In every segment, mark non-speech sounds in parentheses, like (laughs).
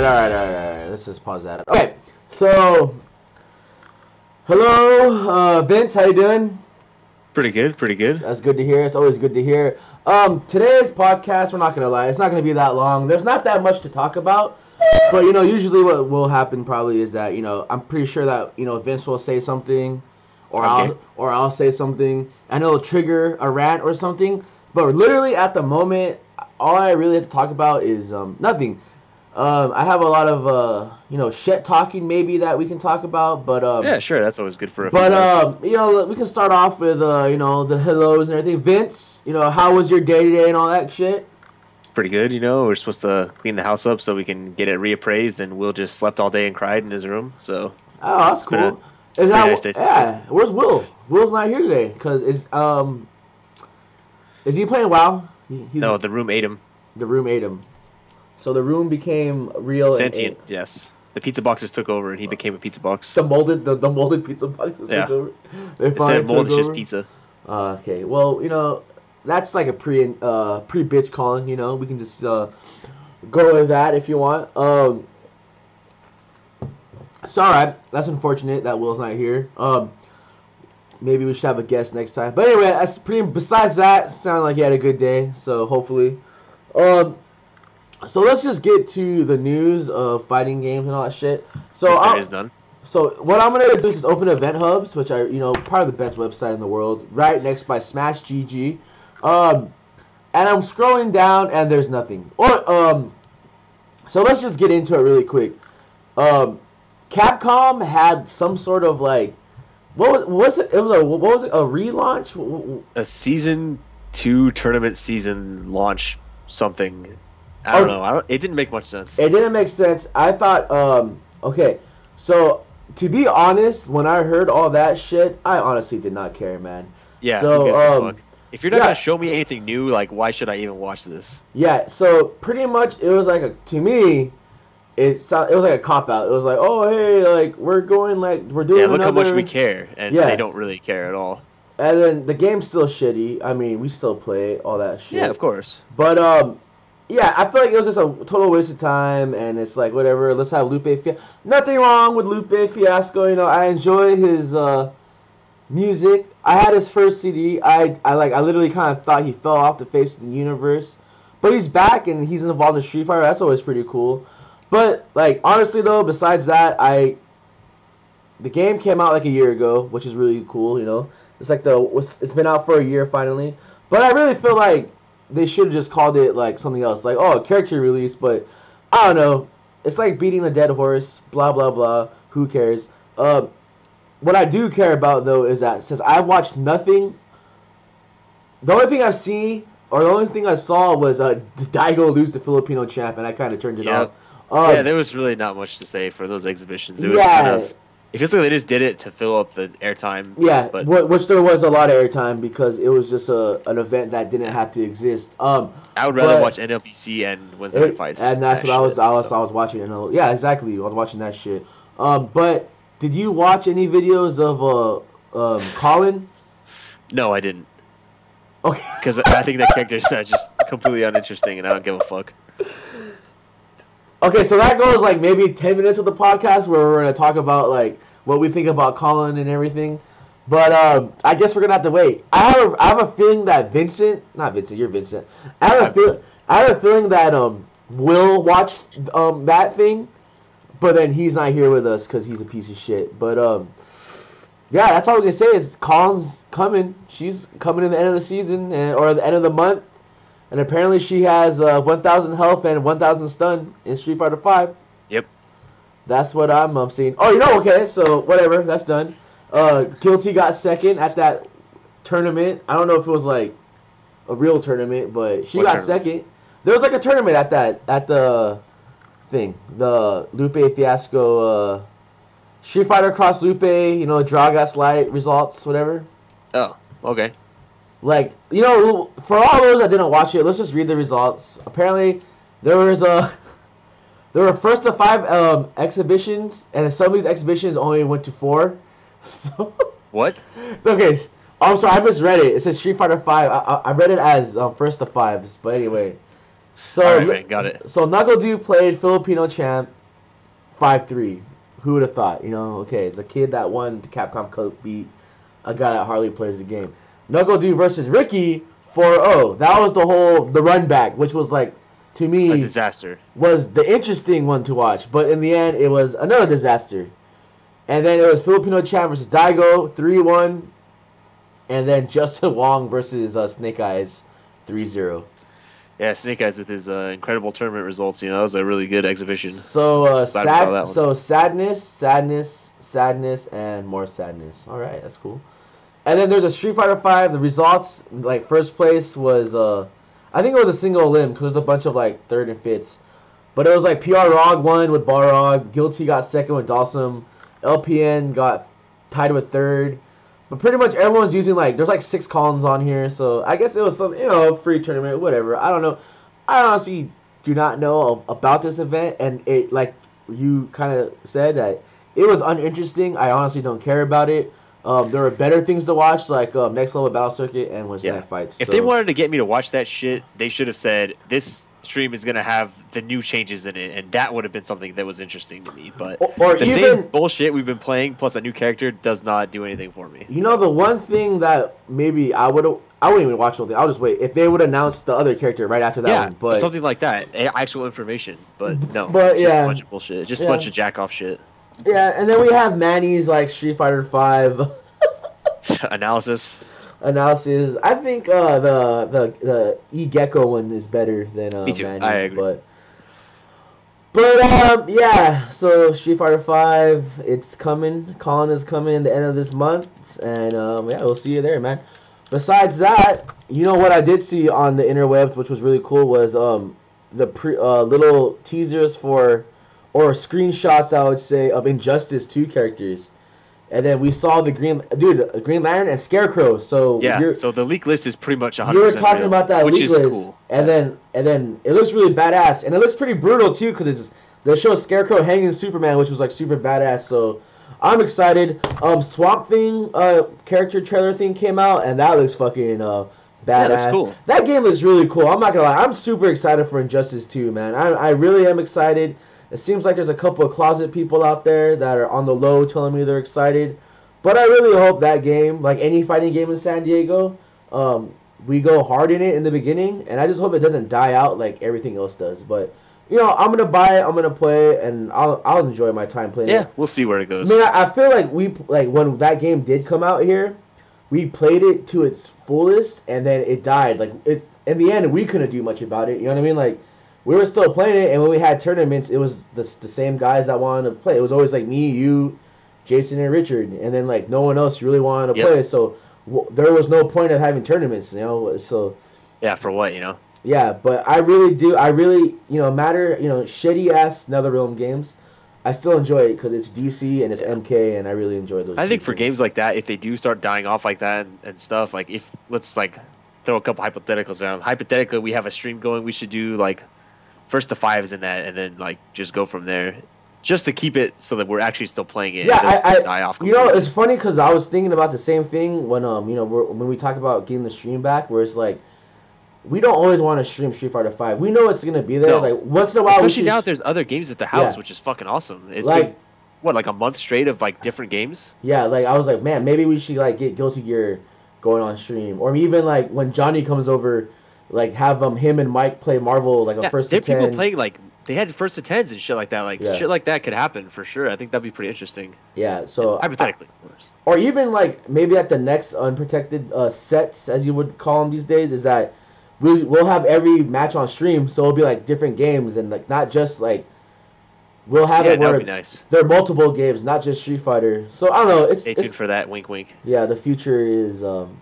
Alright, alright, alright, alright. Let's just pause that. Okay, so hello, uh, Vince. How you doing? Pretty good, pretty good. That's good to hear. It's always good to hear. Um, today's podcast, we're not gonna lie, it's not gonna be that long. There's not that much to talk about, but you know, usually what will happen probably is that you know, I'm pretty sure that you know Vince will say something, or Okay. I'll or I'll say something, and it'll trigger a rant or something. But literally at the moment, all I really have to talk about is um, nothing. Um, I have a lot of uh, you know shit talking maybe that we can talk about, but um, Yeah, sure. That's always good for a but um, you know, we can start off with uh, you know, the hellos and everything. Vince, you know, how was your day today and all that shit? pretty good. You know, we're supposed to clean the house up so we can get it reappraised, and Will just slept all day and cried in his room. So Oh, that's been a cool. Is that nice day yeah? Where's Will? Will's not here today because is um, is he playing WoW? He's, no, the room ate him. the room ate him. So the room became real. Sentient. Yes. The pizza boxes took over, and he became a pizza box. The molded, the, the molded pizza boxes Yeah. took over. They Instead of mold, it's just pizza. Uh, okay, well, you know, that's like a pre uh pre bitch calling. You know, we can just uh go with that if you want. Um, it's all right. That's unfortunate that Will's not here. Um, maybe we should have a guest next time. But anyway, that's pretty. Besides that, sounded like he had a good day. So hopefully, um. So let's just get to the news of fighting games and all that shit. So Yes, I'll- there is none. so what I'm gonna do is open Event Hubs, which are you know probably the best website in the world, right next by Smash GG, um, and I'm scrolling down and there's nothing. Or um, so let's just get into it really quick. Um, Capcom had some sort of like, what was, what was it? It was a what was it? A relaunch? A season two tournament season launch something. I don't Oh. know. I don't, it didn't make much sense. It didn't make sense. I thought, um, okay, so to be honest, when I heard all that shit, I honestly did not care, man. yeah. so, who gives a um. If you're not yeah. gonna show me anything new, like why should I even watch this? Yeah, so pretty much it was like a to me, it sound, it was like a cop out. It was like, oh hey, like we're going like we're doing Yeah, look how much we care, and Yeah. they don't really care at all. And then the game's still shitty. I mean, we still play it, all that shit. Yeah, of course. But um, yeah, I feel like it was just a total waste of time, and it's like whatever. Let's have Lupe Fiasco. Nothing wrong with Lupe Fiasco. You know, I enjoy his uh, music. I had his first CD. I I like. I literally kind of thought he fell off the face of the universe, but he's back and he's involved in Street Fighter. That's always pretty cool. But like honestly though, besides that, I the game came out like a year ago, which is really cool. You know, it's like the it's been out for a year finally. But I really feel like they should have just called it like something else, like oh, character release. But I don't know. It's like beating a dead horse. Blah blah blah. Who cares? Uh, what I do care about though is that since I've watched nothing, the only thing I've seen or the only thing I saw was uh, (laughs) Daigo lose the Filipino champ, and I kind of turned it Yeah. off. Um, yeah, there was really not much to say for those exhibitions. It was Yeah. kind of. It feels like they just did it to fill up the airtime. Yeah, but which there was a lot of airtime because it was just a an event that didn't have to exist. Um, I would rather watch NLBC and Wednesday Night it- Fights. and that's than what I was I was so. I was watching. Uh, yeah, exactly. I was watching that shit. Um, but did you watch any videos of uh um Kolin? No, I didn't, Okay. (laughs) because I think that character is just completely uninteresting, and I don't give a fuck. Okay, so that goes like maybe ten minutes of the podcast where we're gonna talk about like what we think about Kolin and everything. But um, I guess we're gonna have to wait. I have a, I have a feeling that Vincent, not Vincent, you're Vincent. I have a feel, I have a feeling that um will watch um that thing, but then he's not here with us because he's a piece of shit. But um, yeah, that's all we can say is Kolin's coming. She's coming in the end of the season and, or the end of the month. And apparently she has uh, 1,000 health and 1,000 stun in Street Fighter 5. Yep. That's what I'm um, seeing. Oh, you know, okay, so whatever, that's done. Uh, Guilty got second at that tournament. I don't know if it was like a real tournament, but she What got tournament? second. There was like a tournament at that at the thing, the Lupe Fiasco uh, Street Fighter Cross Lupe, you know, draw got slight results, whatever. Oh, okay. Like, you know, for all those that didn't watch it, let's just read the results. Apparently, there was a (laughs) there were first to five um, exhibitions, and some of these exhibitions only went to four. (laughs) So, What? okay, I'm sorry, I misread it. It says Street Fighter Five. I, I, I read it as um, first to fives, but anyway. So right, man, got it. So NuckleDu played Filipino champ five three. Who would have thought? You know, okay, the kid that won the Capcom Cup beat a guy that hardly plays the game. NuckleDu versus Ricki 4-0. That was the whole the run back, which was like to me A disaster. was the interesting one to watch. But in the end, it was another disaster. And then it was Filipino champ versus Daigo 3-1. And then (laughs) Justin Wong versus uh, Snake Eyez 3-0. Yeah, Snake Eyez with his uh, incredible tournament results. You know, that was a really good exhibition. So uh, Glad we saw that sad. So sadness, sadness, sadness, and more sadness. All right, that's cool. And then there's a Street Fighter Five. The results, like first place was, uh, I think it was a single limb because there's a bunch of like third and fifths. But it was like PR Rog won with Balrog. Guilty got second with Dawson. LPN got tied with third. But pretty much everyone's using like there's like six columns on here, so I guess it was some you know free tournament, whatever. I don't know. I honestly do not know about this event, and it like you kind of said that it was uninteresting. I honestly don't care about it. Um, there were better things to watch, like um, Next Level Battle Circuit and Wednesday Yeah. Night Fights. If so- they wanted to get me to watch that shit, they should have said this stream is gonna have the new changes in it, and that would have been something that was interesting to me. But or, or the even same bullshit we've been playing plus a new character does not do anything for me. You know the one thing that maybe I would I wouldn't even watch the thing. I'll just wait if they would announce the other character right after that yeah, one. But something like that, actual information. But no, But, it's just a bunch of bullshit. Just Yeah. a bunch of jack off shit. Yeah, and then we have Manny's like Street Fighter Five (laughs) Analysis. analysis. I think uh, the the the E Gecko one is better than uh, Me too. Manny's, I agree. but. But um, yeah. So Street Fighter Five, it's coming. Kolin is coming at the end of this month, and um, yeah, we'll see you there, man. Besides that, you know what I did see on the interwebs, which was really cool, was um the pre uh, little teasers for, or screenshots, I would say, of Injustice Two characters, and then we saw the green dude, Green Lantern and Scarecrow. So Yeah. you're, So the leak list is pretty much 100% you were talking real, about that which leak is list, cool. and then and then it looks really badass, and it looks pretty brutal too, because it's they show Scarecrow hanging Superman, which was like super badass. So I'm excited. Um, Swamp Thing uh character trailer thing came out, and that looks fucking uh Yeah, badass. that's cool. That game looks really cool. I'm not gonna lie, I'm super excited for Injustice 2, man. I I really am excited. It seems like there's a couple of closet people out there that are on the low telling me they're excited. But I really hope that game, like any fighting game in San Diego, um, we go hard in it in the beginning, and I just hope it doesn't die out like everything else does. But you know, I'm gonna buy it, I'm gonna play, it, and I'll I'll enjoy my time playing Yeah, it. we'll see where it goes. I mean, I, I feel like we like when that game did come out here, we played it to its fullest, and then it died. Like it's in the end, we couldn't do much about it. You know what I mean? Like we were still playing it, and when we had tournaments, it was the the same guys that wanted to play. It was always like me, you, Jason, and Richard, and then like no one else really wanted to Yep. play. So w- there was no point of having tournaments. You know, so. Yeah, for what, you know? Yeah, but I really do. I really, you know, matter, you know, shitty ass NetherRealm games. I still enjoy it because it's DC and it's MK, and I really enjoy those. I think for games like that, if they do start dying off like that and, and stuff, like if let's like throw a couple hypotheticals down. Hypothetically, we have a stream going. We should do like first to fives in that, and then like just go from there, just to keep it so that we're actually still playing it. Yeah, and it doesn't I- I- die off. You know, it's funny because I was thinking about the same thing when um, you know, we're, when we talk about getting the stream back, where it's like, we don't always want to stream Street Fighter Five. We know it's gonna be there. No. Like once in a while, we especially should now sh- there's other games at the house, Yeah. which is fucking awesome. It's like been what like a month straight of like different games. yeah, like I was like, man, maybe we should like get Guilty Gear going on stream, or even like when Johnny comes over, like have um him and Mike play Marvel like a Yeah, first there people playing like they had first to tens and shit like that. Like Yeah. shit like that could happen for sure. I think that'd be pretty interesting. yeah, so hypothetically, of course. or even like maybe at the next unprotected uh, sets, as you would call them these days, is that we we'll have every match on stream, so it'll be like different games and like not just like we'll have Yeah, it where nice. there are multiple games, not just Street Fighter. So I don't know. It's, Stay it's tuned for that. Wink, wink. yeah, the future is um,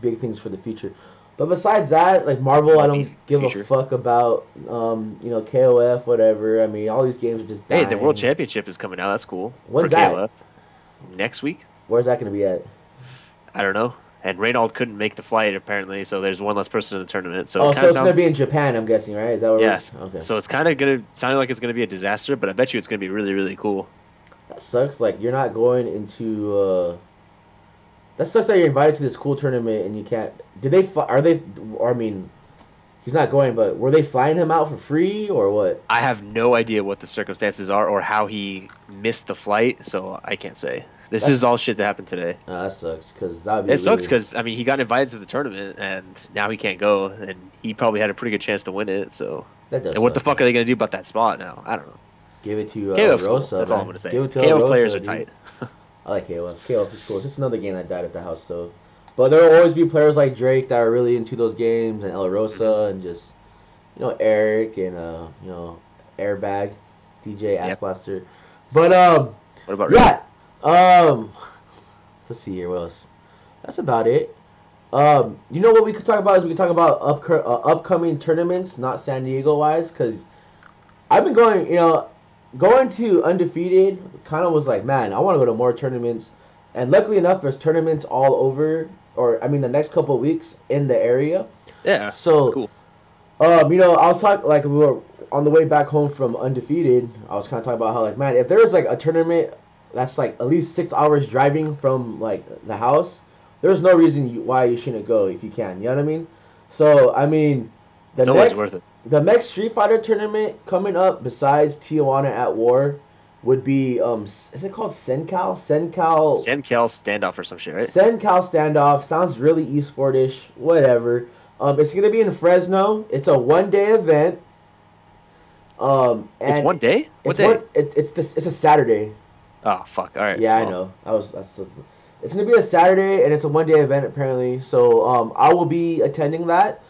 big things for the future. But besides that, like Marvel, I don't give future. a fuck about. Um, you know, KOF, whatever. I mean, all these games are just. Dying. Hey, the World Championship is coming out. That's cool. When's that? KLF. Next week? Where's that going to be at? I don't know. And Reynald couldn't make the flight apparently, so there's one less person in the tournament. So oh, it so it's of gonna be in Japan, I'm guessing, right? Is that what? yes. Okay. So it's kind of gonna sound like it's gonna be a disaster, but I bet you it's gonna be really, really cool. That sucks. Like you're not going into. Uh, that sucks that you're invited to this cool tournament and you can't. Did they? Fly, are they? Or I mean, He's not going, but were they flying him out for free or what? I have no idea what the circumstances are or how he missed the flight, so I can't say. This That's- is all shit that happened today. Uh, that sucks because that be. It sucks because I mean he got invited to the tournament and now he can't go, and he probably had a pretty good chance to win it. So, that does and what the suck, fuck are they gonna do about that spot now? I don't know. Give it to uh. Rosa. That's all. I'm gonna say. Give it to KOF Rosa, players are dude. tight. I like KOF. KOF is cool. It's just another game that died at the house, though. But there will always be players like Drake that are really into those games, and El Rosa, Mm-hmm. and just you know Eric and uh you know Airbag, DJ Ass Yep. Blaster. But um What about yeah um (laughs) let's see here what else. That's about it. Um, you know what we could talk about is we could talk about up, uh, upcoming tournaments, not San Diego wise, because I've been going, you know, going to undefeated. Kind of was like, man, I want to go to more tournaments, and luckily enough, there's tournaments all over, or I mean, the next couple of weeks in the area. Yeah, So, that's cool. um, you know, I was talking like we were on the way back home from undefeated. I was kind of talking about how like, man, if there was like a tournament that's like at least six hours driving from like the house, there's no reason you, why you shouldn't go if you can. You know what I mean? So I mean, the It's always next worth it. the next Street Fighter tournament coming up besides Tijuana at War would be um is it called CenCal CenCal Sandcal standoff or some shit, right? CenCal standoff sounds really esportish. Whatever. Um, it's gonna be in Fresno. It's a one day event. Um, and It's one day. What It's day? one. It's it's this. It's a Saturday. Oh fuck! All right. Yeah, I know. I was. That's, that's, it's gonna be a Saturday, and it's a one day event apparently. So um, I will be attending that.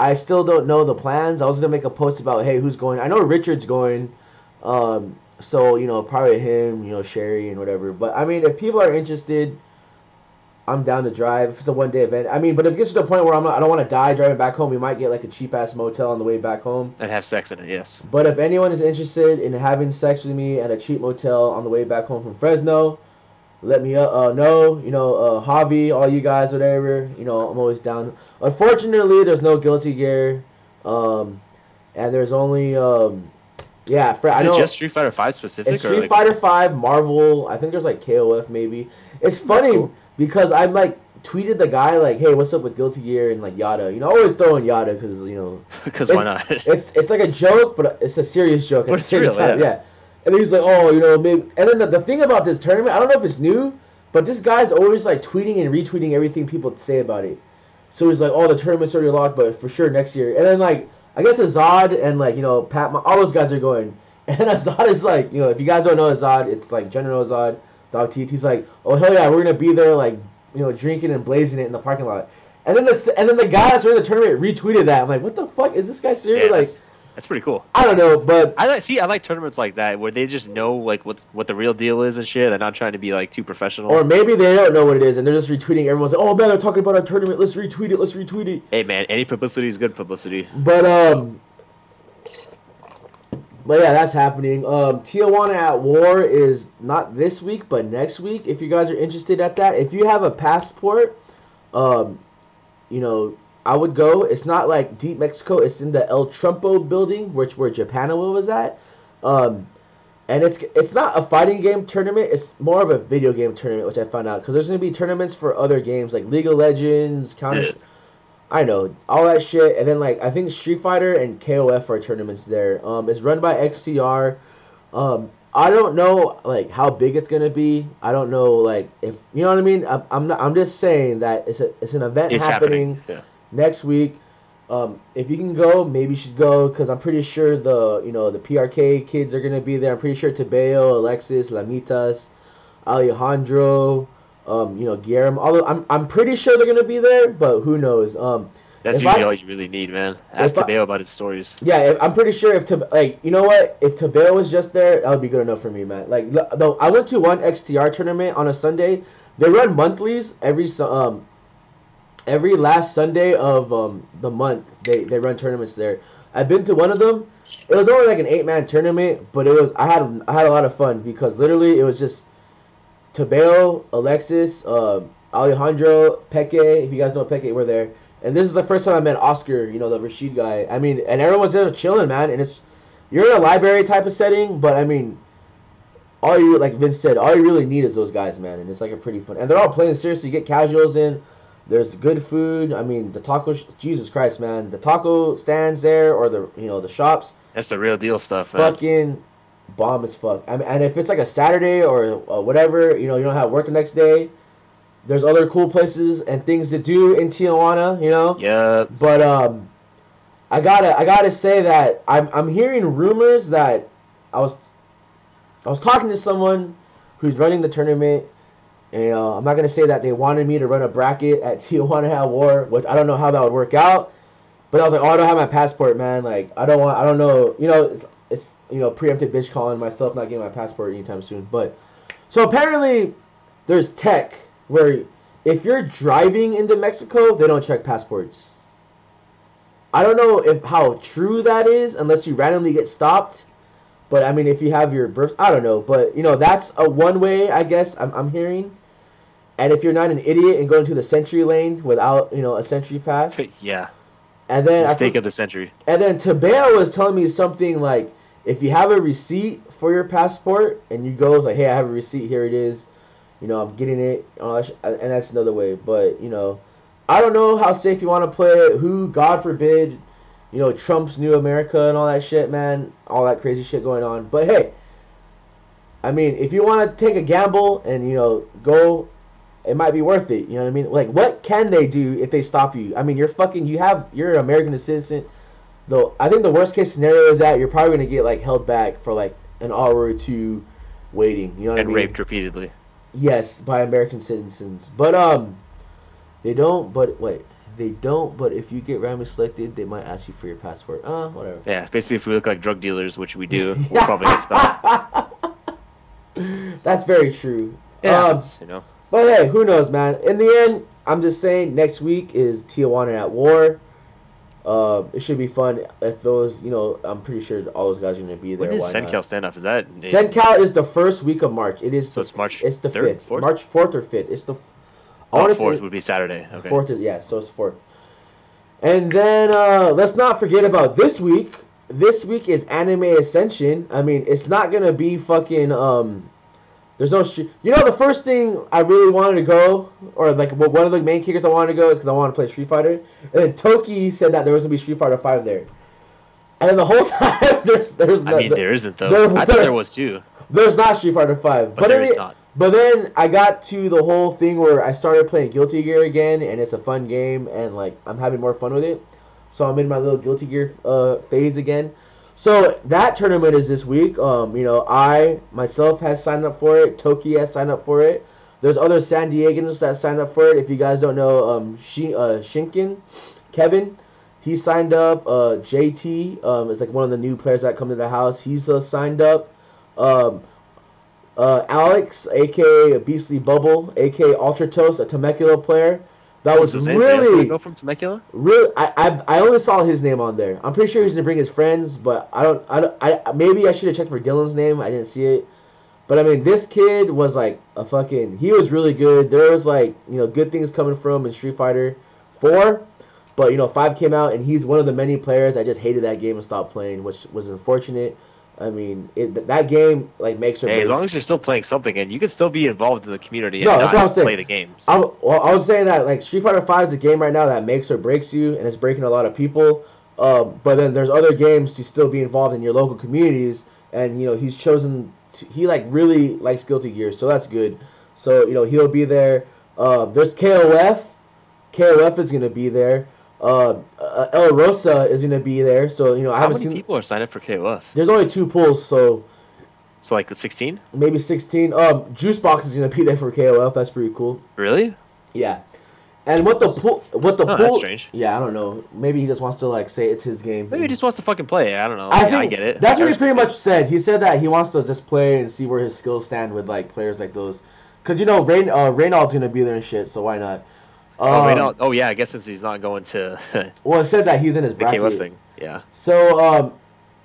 I still don't know the plans. I was gonna make a post about hey, who's going. I know Richard's going. Um, so you know probably him, you know Sherry and whatever. But I mean, if people are interested, I'm down to drive. If it's a one day event, I mean, but if it gets to the point where I'm not, I don't want to die driving back home, we might get like a cheap ass motel on the way back home. And have sex in it. Yes. But if anyone is interested in having sex with me at a cheap motel on the way back home from Fresno, let me uh, uh, know. You know, uh, Javi, all you guys, whatever. You know, I'm always down. Unfortunately, there's no guilty gear, um, and there's only um, yeah. Fre- I Is know it just Street Fighter Five specific it's Street like? Fighter Five, Marvel. I think there's like KOF maybe. It's funny cool. because I'm like tweeted the guy like, hey, what's up with Guilty Gear and like Yada. You know, always throwing Yada because you know (laughs) Because why not? (laughs) it's it's like a joke, but it's a serious joke But it's real, time. yeah. Yeah. And he's like, oh, you know, maybe. And then the, the thing about this tournament, I don't know if it's new, but this guy's always like tweeting and retweeting everything people say about it. So he's like, oh, the tournament's already locked, but for sure next year. And then like, I guess Azad and like you know Pat, all those guys are going. (laughs) And Azad is like, you know, if you guys don't know Azad, it's like General Azad, Dog Teeth. He's like, oh hell yeah, we're gonna be there like, you know, drinking and blazing it in the parking lot. And then the and then the guy that's running the tournament retweeted that. I'm like, what the fuck is this guy serious? Yeah, like, that's, that's pretty cool. I don't know, but I like see. I like tournaments like that where they just know like what's what the real deal is and shit. They're not trying to be like too professional. or maybe they don't know what it is and they're just retweeting. Everyone's like, oh man, they're talking about our tournament. Let's retweet it. Let's retweet it. hey man, any publicity is good publicity. But um, but yeah, that's happening. Um, Tijuana at War is not this week, but next week. If you guys are interested at that, if you have a passport, um, you know, I would go. It's not like deep Mexico. It's in the El Trompo building, which where Japanoa was at. Um, and it's it's not a fighting game tournament. It's more of a video game tournament, which I found out because there's gonna be tournaments for other games like League of Legends, Counter. Yeah. I know all that shit, and then like I think Street Fighter and KOF are tournaments there. Um, it's run by XCR. Um, I don't know like how big it's gonna be. I don't know like if you know what I mean. I'm, I'm not. I'm just saying that it's a it's an event It's happening, happening. Yeah. Next week. Um, if you can go, maybe you should go because I'm pretty sure the you know the PRK kids are gonna be there. I'm pretty sure Tebeo, Alexis, Lamitas, Alejandro, um, you know Guillermo. Although I'm I'm pretty sure they're gonna be there, but who knows? Um, That's usually I- all you really need, man. Ask Tabeo about his stories. yeah, if, I'm pretty sure if Tebe- like you know what, if Tebeo was just there, that would be good enough for me, man. Like though I went to one XTR tournament on a Sunday. They run monthlies every um every last Sunday of um the month. They they run tournaments there. I've been to one of them. It was only like an eight man tournament, but it was I had I had a lot of fun because literally it was just Tebeo, Alexis, uh, Alejandro, Peke. If you guys know Peke, we're there. And this is the first time I met Oscar, you know, the Rashid guy. I mean, and everyone's there chilling, man. And it's you're in a library type of setting, but I mean, all you like Vince said, all you really need is those guys, man. And it's like a pretty fun. And they're all playing seriously. You get casuals in, There's good food. I mean, the taco. Jesus Christ, man, the taco stands there or the you know the shops, That's the real deal stuff, man. fucking bomb as fuck. I mean, and if it's like a Saturday or uh, whatever, you know, you don't have work the next day. There's other cool places and things to do in Tijuana, you know. Yeah. But um, I gotta I gotta say that I'm I'm hearing rumors that I was I was talking to someone who's running the tournament. And, know, I'm not gonna say that they wanted me to run a bracket at (laughs) Tijuana at War, which I don't know how that would work out. But I was like, oh, I don't have my passport, man. Like, I don't want, I don't know, you know, it's, it's you know, preemptive bitch calling myself not getting my passport anytime soon. But so apparently, there's tech where if you're driving into Mexico, they don't check passports. I don't know if how true that is unless you randomly get stopped. But I mean, if you have your birth, I don't know. But you know, that's a one way, I guess. I'm, I'm hearing. And if you're not an idiot and going to the SENTRI lane without you know a SENTRI pass, (laughs) Yeah. and then I Mistake of the century. and then Tabeo was telling me something like, if you have a receipt for your passport and you go, it's like, hey, I have a receipt, here it is, you know, I'm getting it, sh- uh, and that's another way. But you know, I don't know how safe you want to play it. Who, God forbid, you know, Trump's new America and all that shit, man, all that crazy shit going on. But hey, I mean, if you want to take a gamble and you know go. It might be worth it, you know what I mean? Like, what can they do if they stop you? I mean, you're fucking, you have, you're an American citizen though I think the worst case scenario is that you're probably gonna get like held back for like an hour or two waiting. You know what And I mean? And raped repeatedly. Yes, by American citizens. But um they don't but wait. They don't, but if you get randomly selected, they might ask you for your passport. Uh, whatever. Yeah. Basically, if we look like drug dealers, which we do, (laughs) we'll probably get stopped. That's very true. Yeah. Um, you know. But hey, who knows, man? In the end, I'm just saying next week is Tijuana at war. Uh, it should be fun if those, you know, I'm pretty sure all those guys are gonna be there. When is? CenCal stand up? Is that? in- CenCal is the first week of March. It is. So the- it's March It's the 3rd, fifth. 4th? March fourth or fifth. It's the. Oh, fourth would be Saturday. Okay. Fourth is yeah, so it's fourth. And then uh, let's not forget about this week. This week is Anime Ascension. I mean, it's not gonna be fucking um. There's no street. You know, the first thing I really wanted to go, or like one of the main kickers I wanted to go is because I wanted to play Street Fighter. And then Toki said that there was gonna be Street Fighter Five there. And then the whole (laughs) time there's there's I no- mean, there isn't though. there- I thought there was too, there's not Street Fighter Five. but there then not. but then I got to the whole thing where I started playing Guilty Gear again, and it's a fun game, and like I'm having more fun with it. So I'm in my little Guilty Gear uh, phase again. So that tournament is this week. Um, you know, I myself has signed up for it. Toki has signed up for it. There's other San Diegans that signed up for it. If you guys don't know, um, Shi uh, Shinkin, Kevin, he signed up. Uh, JT um, is like one of the new players that come to the house. He's uh, signed up. Um, uh, Alex, aka Beastly Bubble, aka Ultra Toast, a Temecula player. That was What's his name? That's where we really, go from Temecula. really. I, I I only saw his name on there. I'm pretty sure he's gonna bring his friends, but I don't. I, don't, I maybe I should have checked for Dylan's name. I didn't see it. But I mean, this kid was like a fucking. He was really good. There was like you know good things coming from in Street Fighter, four, but you know five came out and he's one of the many players I just hated that game and stopped playing, which was unfortunate. I mean, it, that game like makes or Hey, as long as you're still playing something, and you can still be involved in the community No, that's what I'm saying. play the games. I, w- well, I was saying that like Street Fighter Five is the game right now that makes or breaks you, and it's breaking a lot of people. Um, but then there's other games to still be involved in your local communities, and you know he's chosen. To, he like really likes Guilty Gear, so that's good. So you know he'll be there. Uh, there's KOF. KOF is gonna be there. Uh, uh, El Rosa is gonna be there. So you know I How haven't many seen. people are signed up for KOF? There's only two pools, so So like 16? maybe 16. Um, Juicebox is gonna be there for KOF. That's pretty cool. Really? Yeah. And what the pool, what the Oh, pool, that's strange. yeah, I don't know. Maybe he just wants to like say it's his game. Maybe he just wants to fucking play. I don't know. I Yeah, think get it. That's what he pretty much said. He said that he wants to just play and see where his skills stand with like players like those. Cause you know Rain, uh, Reynald's gonna be there and shit, so why not? Oh, Um, Reynald- oh yeah, I guess since he's not going to (laughs) Well, it said that he's in his bracket. Yeah. So, um,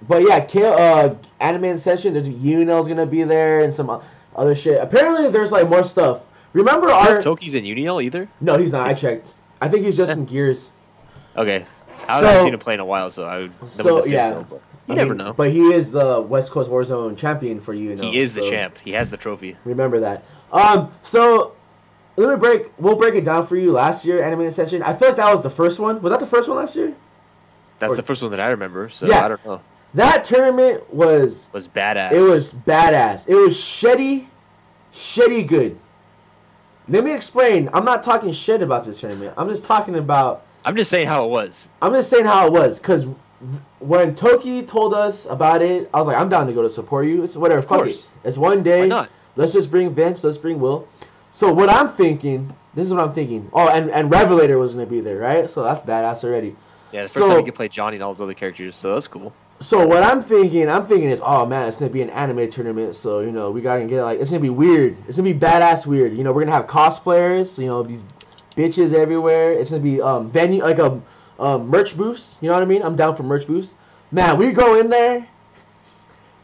but yeah, K- uh, Anime Ascension. There's Unio's gonna be there and some other shit. Apparently, there's like more stuff. Remember our? Toki's in Uniel either? no, he's not. I checked. I think he's just in Gears. Okay. I So- haven't seen him play in a while, so I would So, yeah. so. But you I never mean, know. But he is the West Coast Warzone champion for you. he is the champ. He has the trophy. Remember that. Um, so let me break. We'll break it down for you. Last year, Anime Ascension. I feel like that was the first one. Was that the first one last year? That's Or- the first one that I remember. So Yeah. I don't know. That tournament was was badass. It was badass. It was shitty, shitty good. Let me explain. I'm not talking shit about this tournament. I'm just talking about. I'm just saying how it was. I'm just saying how it was. Cause when Toki told us about it, I was like, I'm down to go to support you. It's whatever. Fuck course. it. It's one day. Why not? Let's just bring Vince. Let's bring Will. So what I'm thinking. This is what I'm thinking. Oh, and and Revelator was gonna be there, right? So that's badass already. Yeah, it's the first So- time you could play Johnny and all those other characters, so that's cool. So what I'm thinking, I'm thinking is, oh man, it's gonna be an anime tournament. So you know, we gotta get like, it's gonna be weird. It's gonna be badass weird. You know, we're gonna have cosplayers. You know, these bitches everywhere. It's gonna be um venue like a um, merch booths. You know what I mean? I'm down for merch booths. Man, we go in there.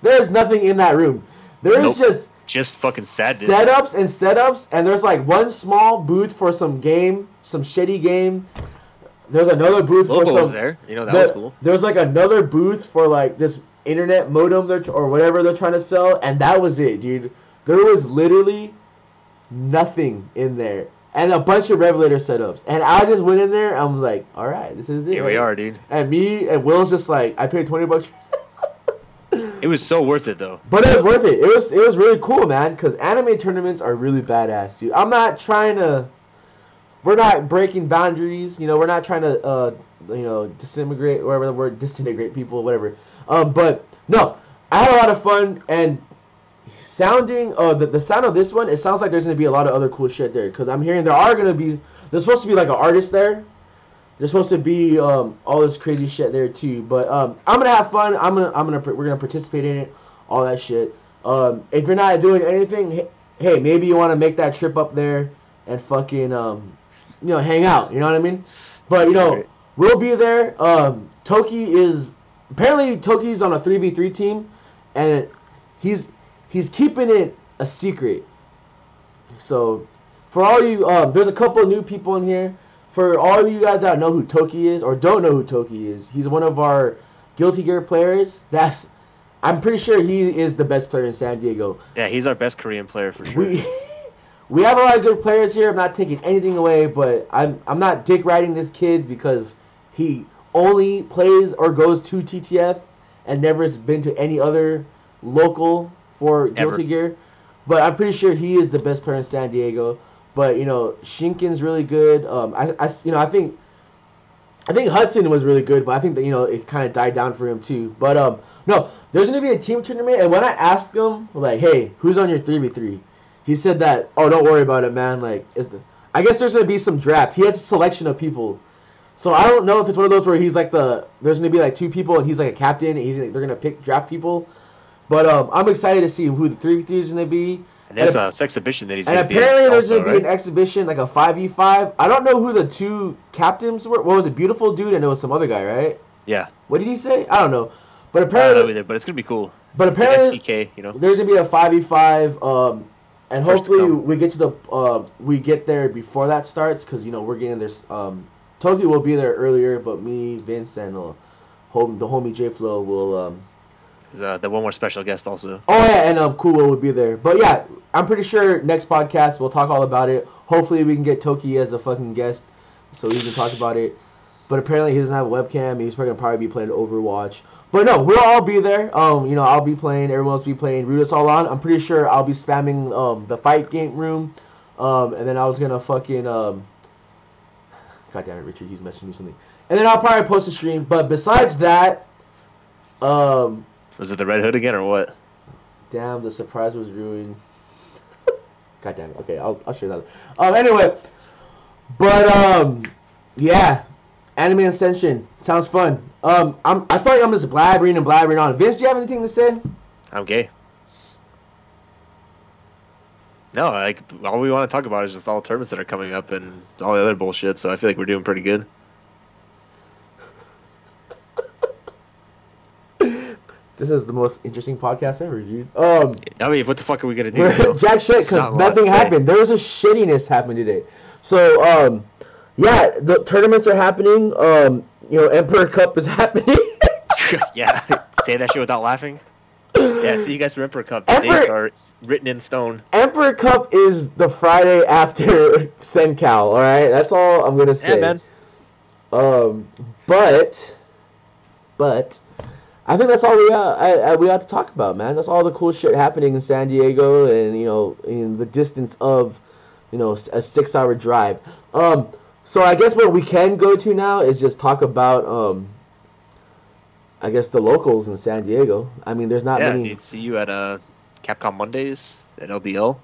There's nothing in that room. There's Nope. just Just fucking sad. dude. setups and setups, and there's like one small booth for some game, some shitty game. There's another booth for Lobo some. was there. You know that There- was cool. There's like another booth for like this internet modem they're or whatever they're trying to sell, and that was it, dude. There was literally nothing in there, and a bunch of Revelator setups. And I just went in there. I was like, all right, this is it. Here we are, dude. And me and Will's just like, I paid twenty bucks. (laughs) It was so worth it though. But it was worth it. It was it was really cool, man. Because anime tournaments are really badass, dude. I'm not trying to. We're not breaking boundaries. You know, we're not trying to, uh, you know, disintegrate whatever the word disintegrate people, whatever. Um, but no, I had a lot of fun and sounding. Uh, the the sound of this one, it sounds like there's gonna be a lot of other cool shit there. Because I'm hearing there are gonna be. There's supposed to be like an artist there. There's supposed to be um, all this crazy shit there too. But um, I'm gonna have fun. I'm gonna I'm gonna we're gonna participate in it. All that shit. Um, if you're not doing anything, hey, hey maybe you want to make that trip up there and fucking um, you know hang out. You know what I mean? But you know we'll be there. Um, Toki is apparently Toki's on a three v three team, and he's he's keeping it a secret. So for all you, um, there's a couple new people in here. For all you guys that know who Toki is or don't know who Toki is, he's one of our Guilty Gear players. That's, I'm pretty sure he is the best player in San Diego. Yeah, he's our best Korean player for sure. We, (laughs) we have a lot of good players here. I'm not taking anything away, but I'm I'm not dick riding this kid because he only plays or goes to TTF and never has been to any other local for Guilty Ever. Gear. But I'm pretty sure he is the best player in San Diego. But you know, Shinkin's really good. Um, I, I you know I think I think Hudson was really good, but I think that you know it kind of died down for him too. But um, no, there's gonna be a team tournament, and when I asked him like, hey, who's on your three v three, he said that, oh, don't worry about it, man. Like, the, I guess there's gonna be some draft. He has a selection of people, so I don't know if it's one of those where he's like the there's gonna be like two people and he's like a captain, and he's like, they're gonna pick draft people. But um, I'm excited to see who the three v three is gonna be. And there's a sex exhibition that he's And gonna be in apparently there's gonna be an exhibition like a five v five. I don't know who the two captains were. What was it? Beautiful dude and there was some other guy, right? Yeah, What did he say? I don't know. But apparently, I don't know either, but it's gonna be cool. but It's apparently FTK, you know. there's gonna be a five v five. Um, and First hopefully we get to the uh, we get there before that starts because you know we're getting there. Um, Toki will be there earlier, but me, Vince, and uh, home the homie J Flow will um, There's uh, the one more special guest also. Oh yeah, and um, Cool will be there. But yeah, I'm pretty sure next podcast we'll talk all about it. Hopefully we can get Toki as a fucking guest, so we can talk about it. But apparently he doesn't have a webcam. He's probably gonna probably be playing Overwatch. But no, we'll all be there. Um, you know, I'll be playing. Everyone else will be playing. Root us all on. I'm pretty sure I'll be spamming um the fight game room. Um, and then I was gonna fucking um. God damn it, Richard, he's messaging me something. And then I'll probably post a stream. But besides that, um, Was it the Red Hood again or what? Damn, the surprise was ruined. God damn it. Okay, I'll, I'll show you that. Um, anyway, but um, yeah, Anime Ascension sounds fun. Um, I'm I feel like I'm just blabbering and blabbering on. Vince, do you have anything to say? I'm gay. No, like all we want to talk about is just all the tournaments that are coming up and all the other bullshit. So I feel like we're doing pretty good. This is the most interesting podcast ever, dude. Um, I mean, what the fuck are we gonna do? (laughs) jack shit because not a lot nothing happened. There was a shittiness happened today. So um, yeah, the tournaments are happening. Um, you know, Emperor Cup is (laughs) happening. (laughs) yeah, say that shit without laughing. Yeah, see, you guys for Emperor Cup. The Emperor- dates are written in stone. Emperor Cup is the Friday after CenCal. All right, that's all I'm gonna say. Yeah, man. Um, but, but, I think that's all we got. I, I, we got to talk about, man. That's all the cool shit happening in San Diego, and you know, in the distance of, you know, a six-hour drive. Um, so I guess what we can go to now is just talk about, um, I guess the locals in San Diego. I mean, there's not yeah, many. dude, see you at uh, Capcom Mondays at LDL.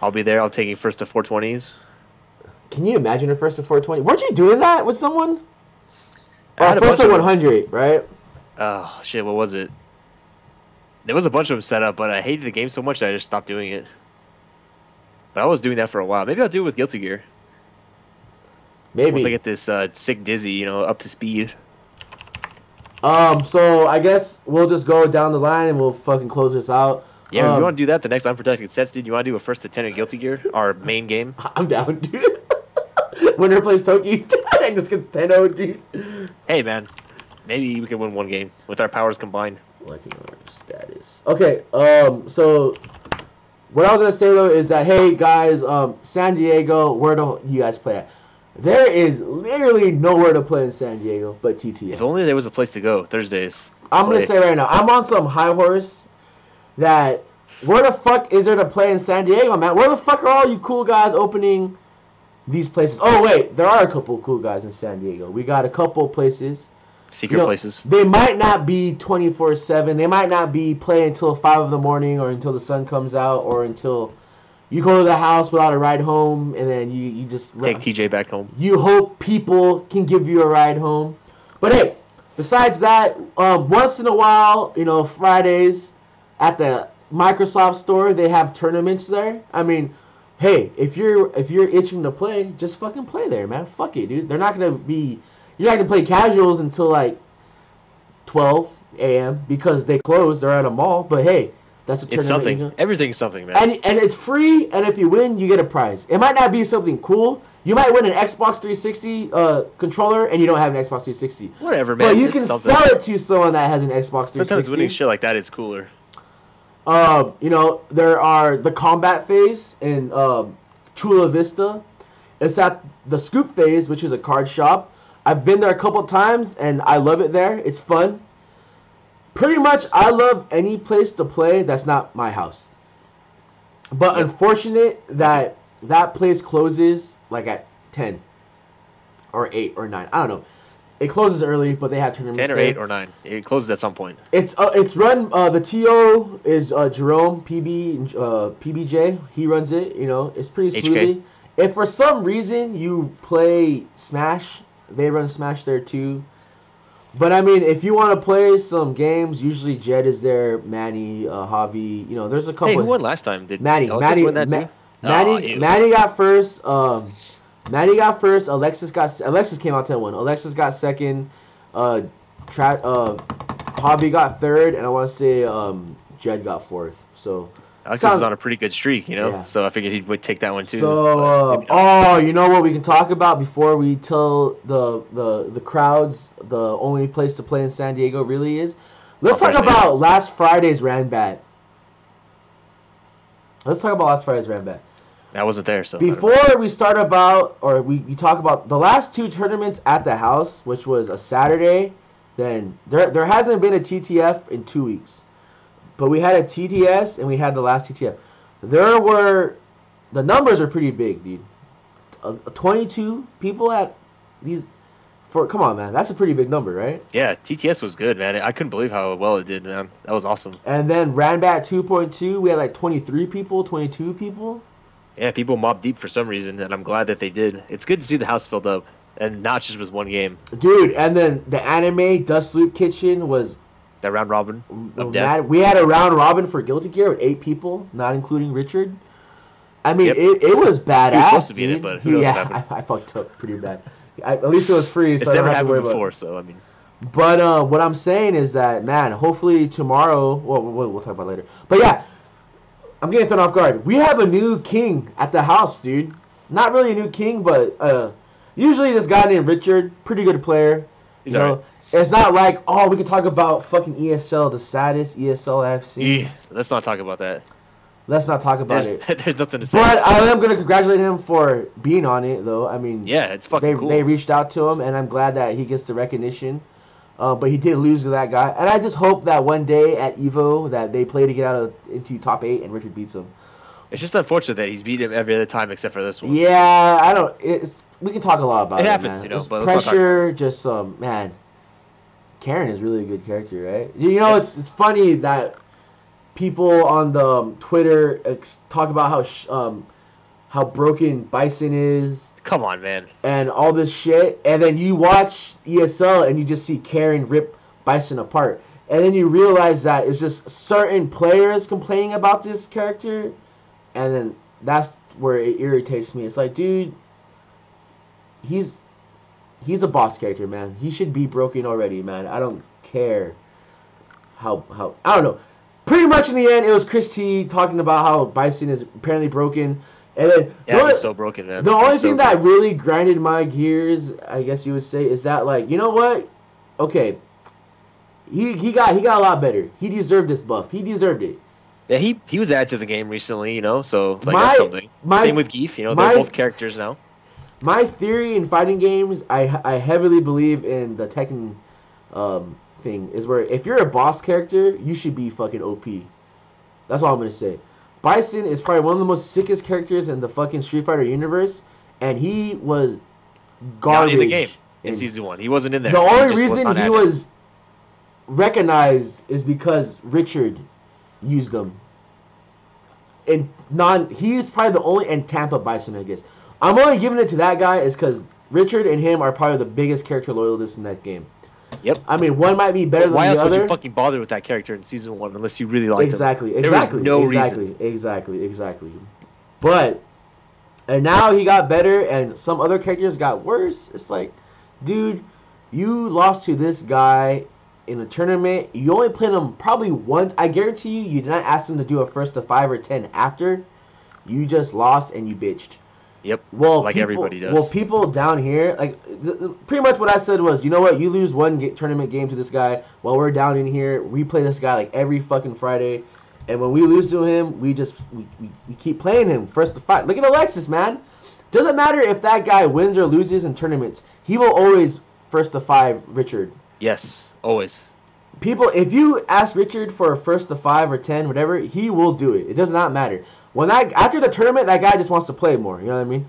I'll be there. I'll take you first to 420s. Can you imagine a first to 420? Weren't you doing that with someone? Or a first to 100, right? Oh shit, what was it? There was a bunch of them set up, but I hated the game so much that I just stopped doing it. But I was doing that for a while. Maybe I'll do it with Guilty Gear. Maybe. Once I get this uh, sick dizzy, you know, up to speed. Um, so I guess we'll just go down the line and we'll fucking close this out. Yeah, if Um, you want to do that, the next unprotected sets, dude, you want to do a first to ten in Guilty Gear, our main game? (laughs) I'm down, dude. (laughs) Winner plays Toki. and (laughs) just gets 10 0, dude. Hey, man, maybe we can win one game with our powers combined. Liking our status. Okay, um, so what I was gonna say though is that hey guys, um, San Diego, where do you guys play at? There is literally nowhere to play in San Diego but TTF. If only there was a place to go Thursdays. I'm gonna say right now, I'm on some high horse that where the fuck is there to play in San Diego, man? Where the fuck are all you cool guys opening these places? Oh wait, there are a couple cool guys in San Diego. We got a couple places. Secret places. They might not be 24/7. They might not be playing until 5 of the morning or until the sun comes out or until you go to the house without a ride home and then you you just Take TJ back home. you hope people can give you a ride home. But hey, besides that, um, once in a while, you know, Fridays at the Microsoft store, they have tournaments there. I mean, hey, if you're if you're itching to play, just fucking play there, man. Fuck it, dude. They're not gonna be you're not gonna play casuals until like 12 a.m. because they close. They're at a mall. But hey, that's a tournament. It's something. Everything's something, man. and, and it's free, and if you win, you get a prize. It might not be something cool. You might win an Xbox 360 uh, controller, and you don't have an Xbox 360. Whatever, man. but you it's can something. sell it to someone that has an Xbox 360. Sometimes winning shit like that is cooler. Um, you know, there are the combat phase in um, Chula Vista. It's at the Scoop phase, which is a card shop. I've been there a couple times, and I love it there. It's fun. Pretty much, I love any place to play that's not my house. But unfortunate that that place closes like at ten or eight or nine. I don't know. It closes early, but they have tournaments. Ten or there. eight or nine. It closes at some point. It's uh, it's run. Uh, the TO is uh, Jerome PB uh, PBJ. He runs it. You know, it's pretty HK. smoothly. If for some reason you play Smash, they run Smash there too. But I mean, if you want to play some games, usually Jed is there, Manny, uh, Javi. You know, there's a couple. Hey, who won last time? Did Manny, Alexis Manny, win that Ma- too? Manny, ew. Manny got first. Um, Manny got first. Alexis got. Alexis came out 10-1. Alexis got second. Uh, tra- uh, Hobby got third, and I want to say um, Jed got fourth. So, Alexis sounds- is on a pretty good streak, you know. Yeah. So I figured he would take that one too. so uh, oh, you know what we can talk about before we tell the the the crowds the only place to play in San Diego really is. Let's Oh, talk about last Friday's Ranbat. Let's talk about last Friday's Ranbat. I wasn't there, so I don't know. Before we start about, or we, we talk about the last two tournaments at the house, which was a Saturday, then there there hasn't been a TTF in two weeks, but we had a TTS and we had the last TTF. There were, the numbers are pretty big, dude. Uh, 22 people at these, for come on, man, that's a pretty big number, right? Yeah, TTS was good, man. I couldn't believe how well it did, man. That was awesome. And then Ranbat 2.2, we had like 23 people, 22 people. Yeah, people mobbed deep for some reason, and I'm glad that they did. It's good to see the house filled up, and not just with one game. Dude, and then the anime Dust Loop Kitchen was That round robin Well, death. Matt- we had a round robin for Guilty Gear with eight people, not including Richard. I mean, Yep. it, it was badass. supposed to be in it, but who knows yeah. I, (laughs) I fucked up pretty bad. I, at least it was free, so I never have to worry happened about. before, so I mean. But uh, what I'm saying is that, man, hopefully tomorrow. Well, we'll, we'll talk about it later. But yeah, I'm getting thrown off guard. We have a new king at the house, dude. Not really a new king, but uh, usually this guy named Richard, pretty good player. He's you know, alright. It's not like oh we could talk about fucking ESL, the saddest ESL I've seen. Eh, let's not talk about that. Let's not talk about There's, it. (laughs) there's nothing to say. But I am gonna congratulate him for being on it, though. I mean, yeah, it's fucking they cool. they reached out to him, and I'm glad that he gets the recognition. Uh, but he did lose to that guy, and I just hope that one day at Evo that they play to get out of into top eight, and Richard beats him. It's just unfortunate that he's beat him every other time except for this one. Yeah, I don't. It's we can talk a lot about It it. happens, man. you know, but let's not talk pressure, just um, man. Karen is really a good character, right? You know, Yeah. it's it's funny that people on the um, Twitter ex- talk about how sh- um, how broken Bison is Come on, man. and all this shit, and then you watch ESL and you just see Karen rip Bison apart, and then you realize that it's just certain players complaining about this character, and then that's where it irritates me. It's like, dude, he's he's a boss character, man. He should be broken already, man. I don't care how how I don't know. Pretty much in the end, it was Chris T talking about how Bison is apparently broken, and then the Yeah, only- he's so broken, man. the only so thing that really grinded my gears, I guess you would say, is that like you know what? Okay, he he got he got a lot better. He deserved this buff. He deserved it. Yeah, he he was added to the game recently, you know, so like My- that's something. my- Same with Geef, you know, they're both characters now. My theory in fighting games, I I heavily believe in the Tekken um, thing, is where if you're a boss character, you should be fucking OP. That's all I'm gonna say. Bison is probably one of the most sickest characters in the fucking Street Fighter universe, and he was Not garbage in the game in season one. He wasn't in there. The only just reason not he was recognized is because Richard used them. And non, he's probably the only and Tampa Bison, I guess. I'm only giving it to that guy is because Richard and him are probably the biggest character loyalists in that game. Yep. I mean, one might be better Why than the other. Why else would you fucking bother with that character in season one unless you really liked him? exactly, exactly, no exactly, reason. exactly, exactly. But and now he got better, and some other characters got worse. It's like, dude, you lost to this guy in a tournament. You only played him probably once. I guarantee you, you did not ask him to do a first to five or ten after. You just lost and you bitched. Yep. Well, Like people, everybody does. Well, people down here, like, th- th- pretty much what I said was, you know what? You lose one tournament game to this guy. While we're down in here, we play this guy like every fucking Friday, and when we lose to him, we just we, we, we keep playing him first to five. Look at Alexis, man. Doesn't matter if that guy wins or loses in tournaments. He will always first to five Richard. Yes, always. People, if you ask Richard for a first to five or ten, whatever, he will do it. It does not matter. When that after the tournament, that guy just wants to play more. You know what I mean?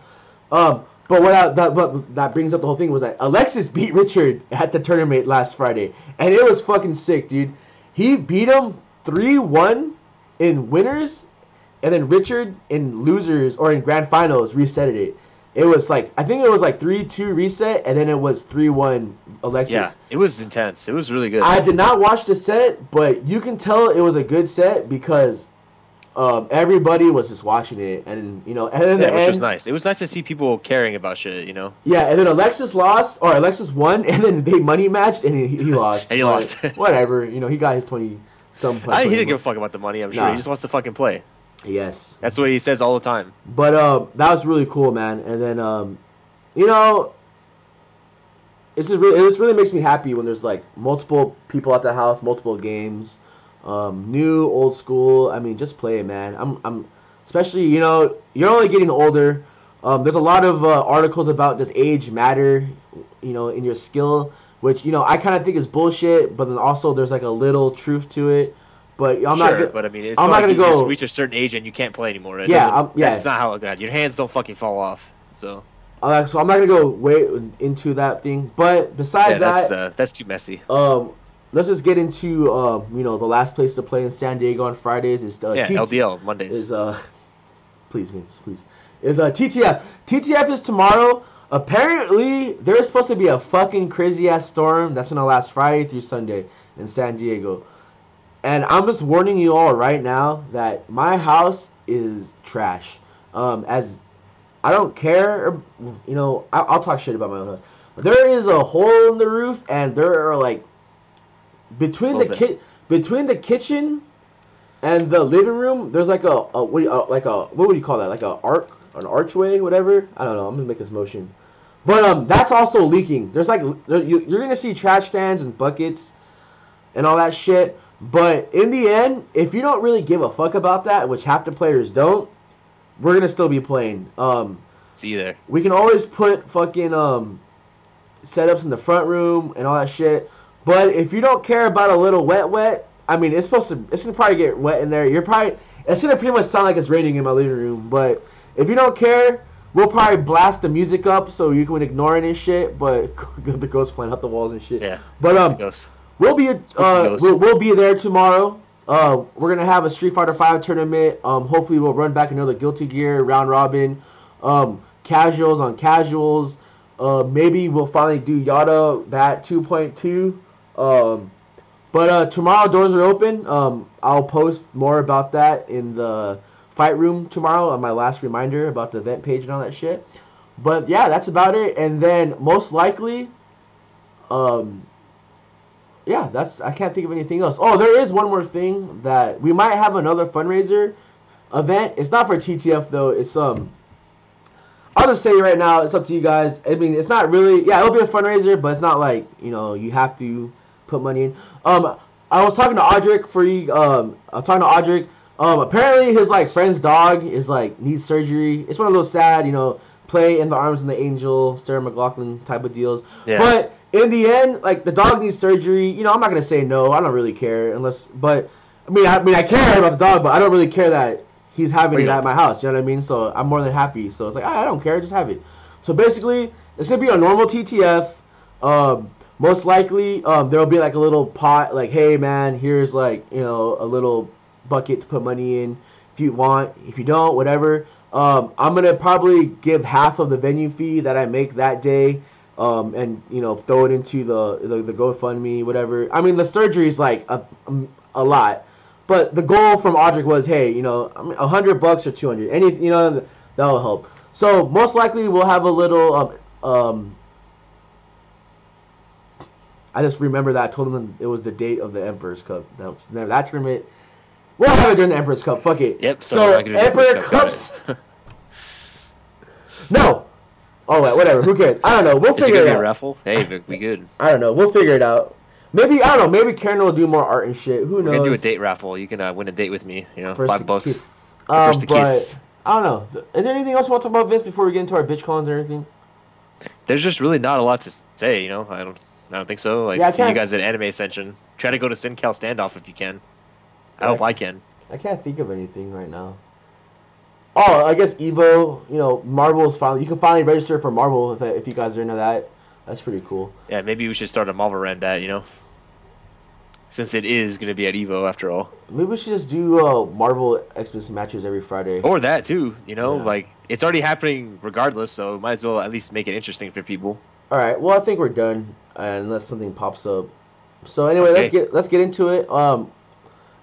Um, but what I, that what that brings up the whole thing was that Alexis beat Richard at the tournament last Friday, and it was fucking sick, dude. He beat him three one in winners, and then Richard in losers or in grand finals resetted it. It was like I think it was like three two reset, and then it was three one Alexis. Yeah, it was intense. It was really good. I did not watch the set, but you can tell it was a good set because um, everybody was just watching it, and you know, and in yeah, the which end, was nice. It was nice to see people caring about shit, you know. yeah, and then Alexis lost or Alexis won, (laughs) and then they money matched, and he, he (laughs) lost. And he lost. (laughs) whatever, you know, he got his twenty some. I, he didn't give a fuck about the money. I'm sure Nah. he just wants to fucking play. Yes, That's what he says all the time. but um, that was really cool, man. And then um, you know, it's really it really makes me happy when there's like multiple people at the house, multiple games, um, new, old school. I mean, just play, man. I'm I'm especially you know you're only getting older. Um, there's a lot of uh, articles about does age matter, you know, in your skill, which you know I kind of think is bullshit. But then also there's like a little truth to it. But I'm sure, not. Gonna, but I mean, it's I'm not like gonna you just go- reach a certain age and you can't play anymore. It Yeah, I'm- yeah. That's not how it got. Your hands don't fucking fall off. So uh, so I'm not gonna go way into that thing. But besides yeah, that's that, uh, that's too messy. Um, let's just get into um, you know, the last place to play in San Diego on Fridays is uh, yeah, LDL Mondays. is uh, please Vince, please is uh TTF. TTF is tomorrow. Apparently, there's supposed to be a fucking crazy ass storm that's gonna last Friday through Sunday in San Diego. And I'm just warning you all right now that my house is trash. Um, as I don't care, you know, I, I'll talk shit about my own house. There is a hole in the roof, and there are like between the kit between the kitchen and the living room. There's like a, a what uh, like a what would you call that? Like a arc, an archway, whatever. I don't know. I'm gonna make this motion. But um, that's also leaking. There's like you- you're gonna see trash cans and buckets and all that shit. But in the end, if you don't really give a fuck about that, which half the players don't, we're gonna still be playing. Um, See you there. we can always put fucking um setups in the front room and all that shit. But if you don't care about a little wet wet, I mean it's supposed to it's gonna probably get wet in there. You're probably it's gonna pretty much sound like it's raining in my living room. But if you don't care, we'll probably blast the music up so you can ignore any shit. But (laughs) the ghost playing out the walls and shit. Yeah. But um. We'll be uh, we'll, we'll be there tomorrow. Uh, we're gonna have a Street Fighter Five tournament. Um, hopefully we'll run back another Guilty Gear round robin. Um, casuals on casuals. Uh, maybe we'll finally do Yada Bat 2.2. Um, but uh, tomorrow doors are open. Um, I'll post more about that in the fight room tomorrow on my last reminder about the event page and all that shit. But yeah, that's about it. And then most likely, um, yeah, that's I can't think of anything else. Oh, there is one more thing that we might have another fundraiser event. It's not for TTF though. It's um. I'll just say right now, it's up to you guys. I mean, it's not really. Yeah, it'll be a fundraiser, but it's not like you know you have to put money in. Um, I was talking to Audric for you. Um, I'm talking to Audric. Um, apparently his like friend's dog is like needs surgery. It's one of those sad, you know, play in the arms of the angel, Sarah McLachlan type of deals. Yeah. But in the end, like the dog needs surgery. You know, I'm not gonna say no. I don't really care unless. But I mean, I, I mean, I care about the dog, but I don't really care that he's having it at my house. You know what I mean? So I'm more than happy. So it's like I, I don't care, just have it. So basically, it's gonna be a normal TTF. Um, most likely, um, there'll be like a little pot, like, hey man, here's like you know a little bucket to put money in if you want. If you don't, whatever. Um, I'm gonna probably give half of the venue fee that I make that day, um, and you know throw it into the the, the GoFundMe, whatever. I mean, the surgery is like a, a lot, but the goal from Audric was, hey, you know, I mean, a hundred bucks or two hundred, any, you know, that'll help. So most likely we'll have a little. I just remember that I told them it was the date of the Emperor's Cup. That was never that tournament. We'll have it during the Emperor's Cup. Fuck it. Yep. So, So, we're not gonna do Emperor Cup, Cups. (laughs) No. Oh, wait, whatever. Who cares? I don't know. We'll (laughs) Is it figure gonna it be a out. raffle? Hey, Vic, we good. (laughs) I don't know. We'll figure it out. Maybe I don't know. Maybe Karen will do more art and shit. Who We're knows? gonna do a date raffle. You can uh, win a date with me. You know, First five bucks. kiss. Um, First but kiss. I don't know. Is there anything else you want to talk about Vince before we get into our bitch cons and everything? There's just really not a lot to say. You know, I don't. I don't think so. Like Yeah, I see you guys at Anime Ascension. Try to go to CenCal standoff if you can. I Yeah. hope I can. I can't think of anything right now. Oh, I guess Evo. You know, Marvel's finally. You can finally register for Marvel if, if you guys are into that. That's pretty cool. Yeah, maybe we should start a Marvel Ranbat you know. Since it is gonna be at Evo after all, Maybe we should just do uh, Marvel Xmas matches every Friday. or that too. You know, Yeah. like it's already happening regardless, so might as well at least make it interesting for people. All right. Well, I think we're done unless something pops up. So anyway, let's get let's get into it. Um,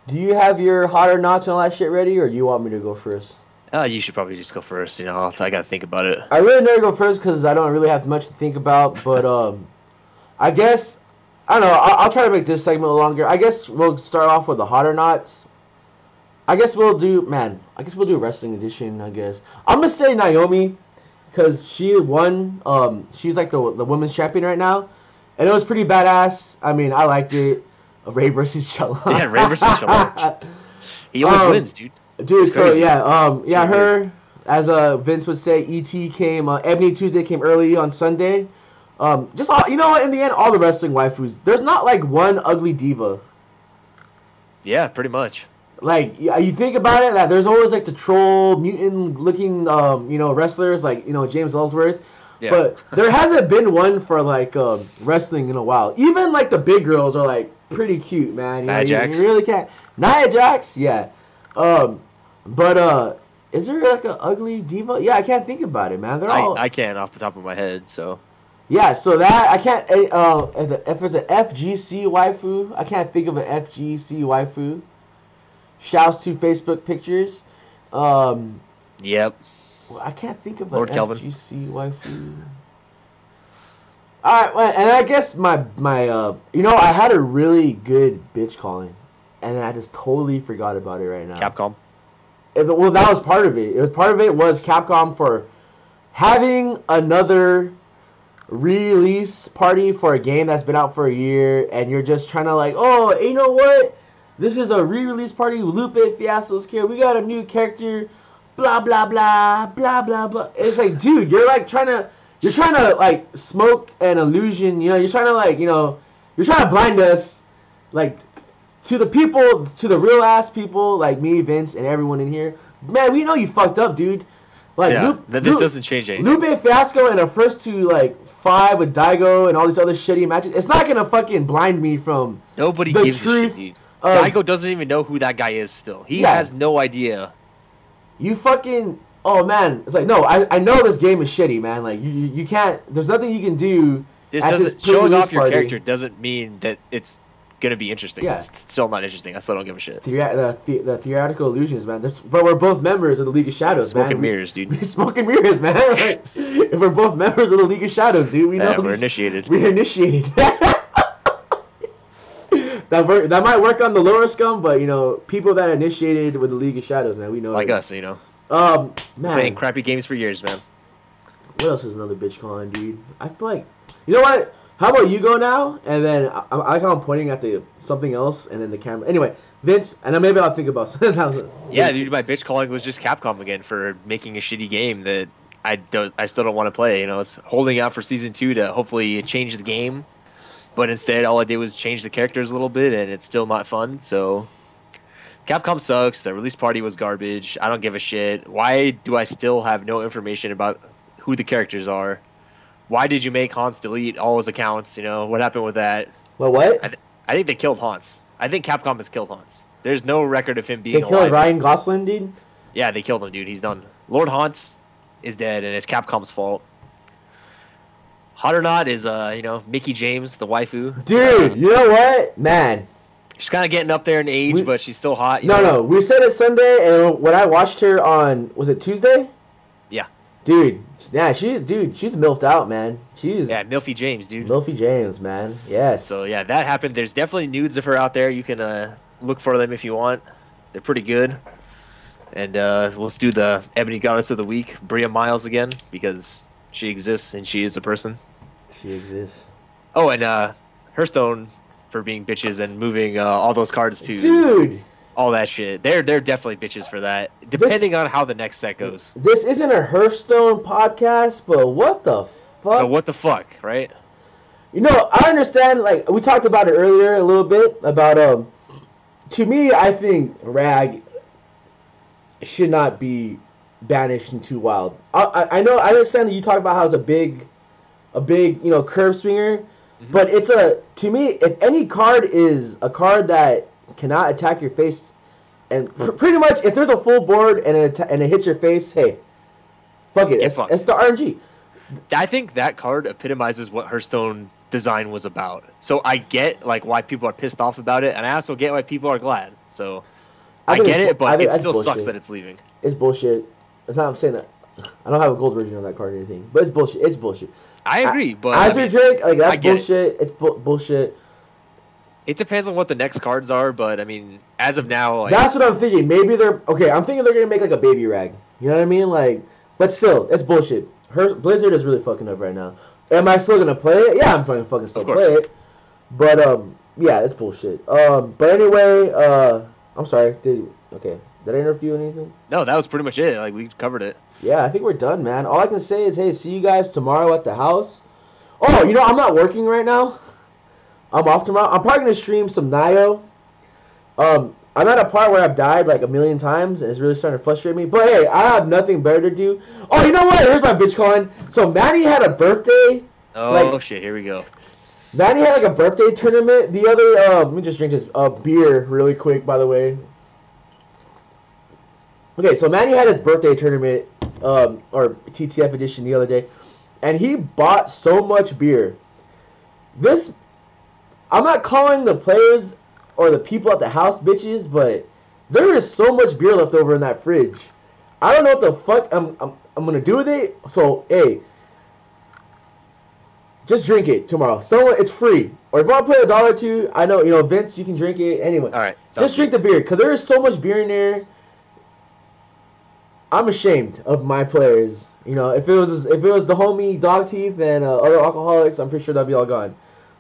do you have your hot or not and all that shit ready, or do you want me to go first? Uh, you should probably just go first. You know, I'll- gotta think about it. I really never go first because I don't really have much to think about. But um, I guess I don't know. I'll, I'll try to make this segment longer. I guess we'll start off with the hot or nots. I guess we'll do man. I guess we'll do wrestling edition. I guess I'm gonna say Naomi because she won. Um, she's like the the women's champion right now, and it was pretty badass. I mean, I liked it. Ray versus (laughs) Chala. Yeah, Ray versus Chala. (laughs) He always Um, wins, dude. Dude, It's so crazy. yeah, um, yeah, her as uh, Vince would say, ET came. Uh, Ebony Tuesday came early on Sunday. Um, just all you know, in the end, all the wrestling waifus. There's not like one ugly diva. Yeah, pretty much. Like you think about it, that there's always like the troll mutant looking, um, you know, wrestlers like you know James Ellsworth. Yeah. But there hasn't been one for like um, wrestling in a while. Even like the big girls are like pretty cute, man. You, know, Nia you- Jax? you really can't. Nia Jax, yeah. Um, but uh, is there like an ugly diva? Yeah, I can't think about it, man. They're I, all I can't off the top of my head, so yeah. So that I can't. eh, Uh, if it's an FGC waifu, I can't think of an FGC waifu. Shouts to Facebook pictures. Um, yep. well, I can't think of Lord an Kelvin. FGC waifu. All right, well, and I guess my my uh, you know, I had a really good bitch calling, and I just totally forgot about it right now. Capcom. It- well, that was part of it. It was part of it was Capcom for having another re-release party for a game that's been out for a year, and you're just trying to like, oh, you know what? This is a re-release party. Lupe Fiasco's here. We got a new character. Blah blah blah blah blah blah. It's like, dude, you're like trying to, you're trying to like smoke an illusion. You know, you're trying to like, you know, you're trying to blind us, like, to the people, to the real ass people like me, Vince, and everyone in here. Man, we know you fucked up, dude. Like, yeah, Lupe, this Lupe- doesn't change anything. Lupe Fiasco in the first two like five with Daigo and all these other shitty matches. It's not gonna fucking blind me from Nobody the gives truth a shit, dude. Of Daigo doesn't even know who that guy is still. He Yeah. has no idea. you fucking. Oh man, it's like no, I, I know this game is shitty, man. Like you, you can't. There's nothing you can do. This doesn't this showing off your party- character doesn't mean that it's gonna be interesting. Yeah. It's still not interesting. I still don't give a shit. The, the, the theoretical illusions, man. That's, but we're both members of the League of Shadows, Smoke man. and mirrors, dude. We (laughs) smoke and mirrors, man. Like, (laughs) if we're both members of the League of Shadows, dude, we know Yeah, we're this- initiated. We're initiated. (laughs) that work. That might work on the lower scum, but you know, people that initiated with the League of Shadows, man, we know. Like it. us, you know. Um, man. Playing crappy games for years, man. What else is another bitch calling, dude? I feel like, you know what? How about you go now, and then I, I like how I'm pointing at the something else, and then the camera. Anyway, Vince, and then maybe I'll think about (laughs) something else. Yeah, dude, my bitch calling was just Capcom again for making a shitty game that I don't, I still don't want to play. You know, it's holding out for season two to hopefully change the game, but instead all I did was change the characters a little bit, and it's still not fun. So, Capcom sucks. The release party was garbage. I don't give a shit. Why do I still have no information about who the characters are? Why did you make Hans delete all his accounts? You know what happened with that? Well, what? I think they killed Hans. I think Capcom has killed Hans. There's no record of him being They killed alive. Ryan Gosling, dude. Yeah, they killed him, dude. He's done. Lord Hans is dead, and it's Capcom's fault. Hot or not is uh, you know, Mickie James, the waifu. Dude, you know what, man? she's kind of getting up there in age, We- but she's still hot. No, know? no, we said it Sunday, and when I watched her on, was it Tuesday? Yeah. Dude, yeah, she's dude, she's milfed out, man. She's Yeah, Milfy James, dude. Milfy James, man. Yes. So yeah, that happened. There's definitely nudes of her out there. You can uh, look for them if you want. They're pretty good. And uh, let's do the Ebony Goddess of the Week, Bria Miles again, because she exists and she is a person. She exists. Oh, and uh, Hearthstone for being bitches and moving uh, all those cards to Dude, all that shit. They're they're definitely bitches for that. Depending on how the next set goes. this isn't a Hearthstone podcast, but what the fuck? But what the fuck, right? You know, I understand. Like we talked about it earlier a little bit about um. To me, I think Rag should not be banished into Wild. I, I, I know I understand that you talk about how it's a big, a big you know curve swinger, Mhm. but it's a to me if any card is a card that cannot attack your face, and pr- pretty much if there's a full board and it atta- and it hits your face, hey, fuck it, it's, it's the RNG. I think that card epitomizes what Hearthstone design was about. So I get like why people are pissed off about it, and I also get why people are glad. So I, think get it, bu- I but it still sucks that it's leaving. It's bullshit. It's not. I'm saying that. I don't have a gold version of that card or anything, but it's bullshit. It's bullshit. I agree, but I Azure mean, Drake, like I that's get it. bullshit. It's bu- bullshit. it depends on what the next cards are. But I mean, as of now, like, That's what I'm thinking. Maybe they're okay. I'm thinking they're gonna make like a baby rag. You know what I mean? Like, but still, it's bullshit. Her Blizzard is really fucking up right now. Am I still gonna play it? Yeah, I'm fucking fucking still play it. But um, yeah, it's bullshit. Um, but anyway, uh, I'm sorry. Did okay? Did I interrupt you or anything? no, that was pretty much it. Like we covered it. Yeah, I think we're done, man. All I can say is, hey, see you guys tomorrow at the house. Oh, you know, I'm not working right now. I'm off tomorrow. I'm probably gonna stream some Nioh. Um, I'm at a part where I've died like a million times, and it's really starting to frustrate me. But hey, I have nothing better to do. Oh, you know what? Here's my bitch calling. So Manny had a birthday. Oh Like- shit, here we go. Manny had like a birthday tournament the other. Uh, let me just drink this uh, beer really quick, by the way. Okay, so Manny had his birthday tournament, um, or TTF edition the other day, and he bought so much beer. This, I'm not calling the players or the people at the house bitches, but there is so much beer left over in that fridge. I don't know what the fuck I'm, I'm, I'm gonna do with it. So, hey, just drink it tomorrow. Someone, it's free. Or if I pay a dollar or two, I know, you know, Vince, you can drink it. Anyway, All right, just drink the beer, because there is so much beer in there. I'm ashamed of my players. You know, if it was if it was the homie Dog Teeth and uh, other alcoholics, I'm pretty sure that'd be all gone.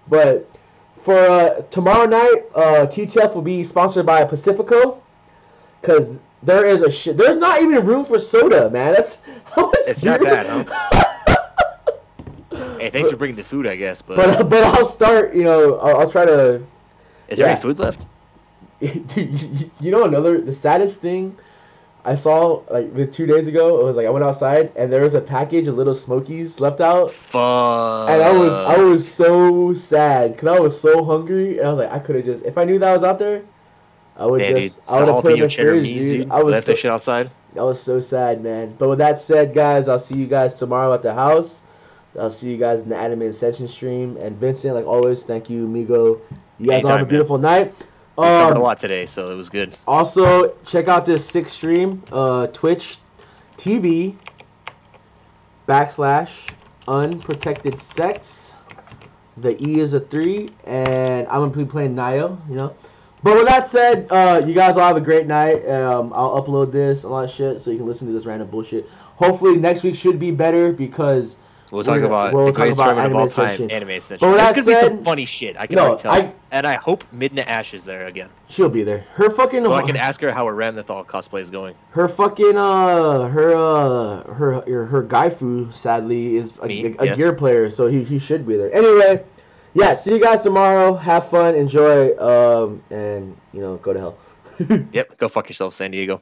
But for uh, tomorrow night, uh, TTF will be sponsored by Pacifico, because there is a shit. There's not even room for soda, man. That's (laughs) how much. It's not beer- bad, (laughs) Hey, thanks for bringing the food, I guess. But, But but I'll start. You know, I'll, I'll try to. is there yeah. any food left? (laughs) Dude, you- you know another the saddest thing I saw like with two days ago. It was like I went outside and there was a package of little Smokies left out, Fuck. and I was I was so sad because I was so hungry and I was like I could have just if I knew that was out there, I would Damn, just dude. I would have put it in the fridge, meats, dude. dude. I was Left so, that shit outside. I was so sad, man. But with that said, guys, I'll see you guys tomorrow at the house. I'll see you guys in the Anime Ascension stream. And Vincent, like always, thank you, Migo. You guys all have Anytime, a man. beautiful night. We covered a Um, lot today, so it was good. also, check out this sick stream, uh, Twitch TV backslash unprotected sex. The E is a three, and I'm gonna be playing Nioh, you know. But with that said, uh, you guys all have a great night. Um, I'll upload this a lot of shit so you can listen to this random bullshit. Hopefully next week should be better because We'll talk we're- about we'll the talk greatest about tournament of all Anime time, Ascension. Anime Ascension. But with There's that gonna be some funny shit. I can No, already tell. I- and I hope Midna Ash is there again, she'll be there. Her fucking so I can ask her how her Ramlethal cosplay is going. Her fucking uh her uh her her, her Gaifu sadly is a, Me? a, a Yeah. gear player, so he, he should be there. Anyway, yeah, see you guys tomorrow. Have fun, enjoy, um, and you know, go to hell. (laughs) Yep, go fuck yourself, San Diego.